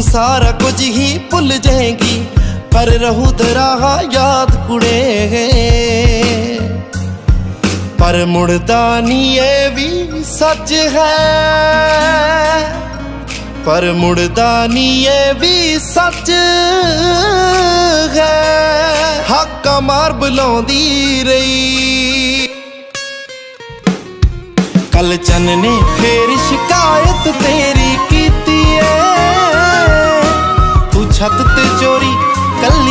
ਤੂੰ ਸਾਰਾ ਕੁਝ ਹੀ ਭੁੱਲ ਜਾਏਗੀ, ਪਰ ਰਹੂ ਤੇਰਾ ਯਾਦ ਕੁੜੇ। ਪਰ ਮੁੜਦਾ ਨਹੀਂ ਇਹ ਵੀ ਸੱਚ ਹੈ। ਪਰ ਮੁੜਦਾ ਨਹੀਂ ਇਹ ਵੀ ਸੱਚ ਹੈ। ਹੱਕਾ ਮਾਰ ਬੁਲਾਉਂਦੀ ਰਹੀ। ਕੱਲ ਚੰਨ ਨੇ ਫੇਰ ਸ਼ਿਕ ਛੱਤ ਤੇ ਚੋਰੀ ਕੱਲੀ